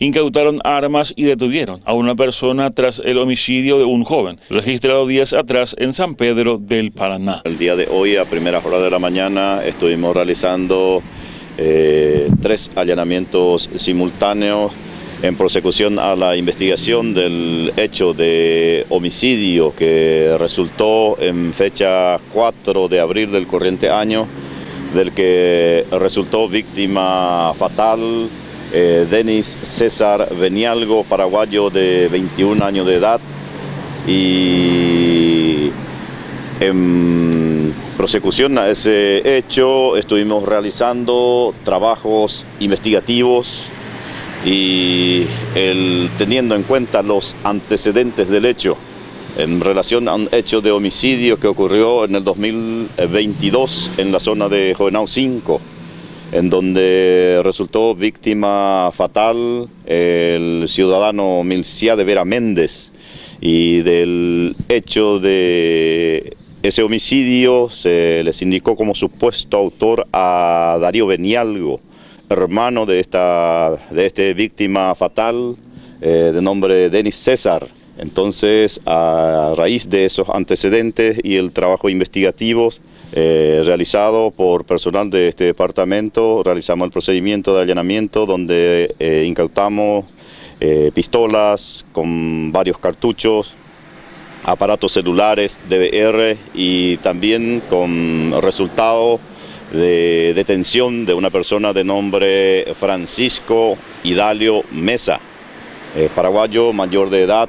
incautaron armas y detuvieron a una persona tras el homicidio de un joven, registrado días atrás en San Pedro del Paraná. El día de hoy, a primeras horas de la mañana, estuvimos realizando eh, tres allanamientos simultáneos en prosecución a la investigación del hecho de homicidio que resultó en fecha 4 de abril del corriente año, del que resultó víctima fatal eh, Denis César Benialgo, paraguayo de 21 años de edad y en prosecución a ese hecho estuvimos realizando trabajos investigativos y teniendo en cuenta los antecedentes del hecho en relación a un hecho de homicidio que ocurrió en el 2022 en la zona de Jovenau 5 en donde resultó víctima fatal el ciudadano Milcia de Vera Méndez. Y del hecho de ese homicidio se les indicó como supuesto autor a Darío Benialgo, hermano de esta de este víctima fatal eh, de nombre Denis César. Entonces, a raíz de esos antecedentes y el trabajo investigativo eh, realizado por personal de este departamento, realizamos el procedimiento de allanamiento donde eh, incautamos pistolas con varios cartuchos, aparatos celulares DVR y también con resultado de detención de una persona de nombre Francisco Hidalio Mesa, paraguayo mayor de edad,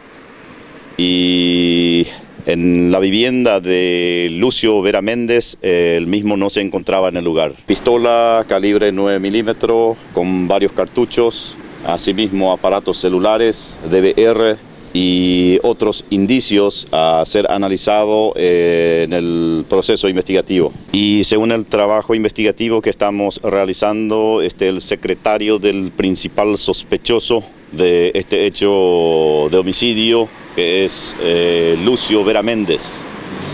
y en la vivienda de Lucio Vera Méndez, el mismo no se encontraba en el lugar. Pistola calibre 9 milímetros con varios cartuchos, asimismo aparatos celulares, DVR y otros indicios a ser analizado eh, en el proceso investigativo. Y según el trabajo investigativo que estamos realizando, este, el secretario del principal sospechoso de este hecho de homicidio, que es eh, Lucio Vera Méndez.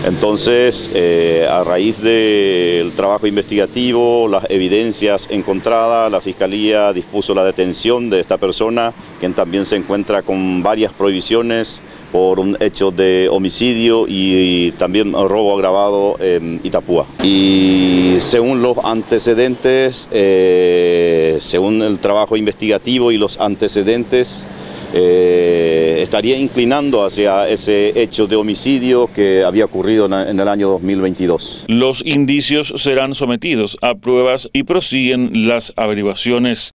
Entonces, eh, a raíz del trabajo investigativo, las evidencias encontradas, la Fiscalía dispuso la detención de esta persona, quien también se encuentra con varias prohibiciones por un hecho de homicidio y, también robo agravado en Itapúa. Y según los antecedentes, según el trabajo investigativo y los antecedentes, eh, estaría inclinando hacia ese hecho de homicidio que había ocurrido en el año 2022. Los indicios serán sometidos a pruebas y prosiguen las averiguaciones.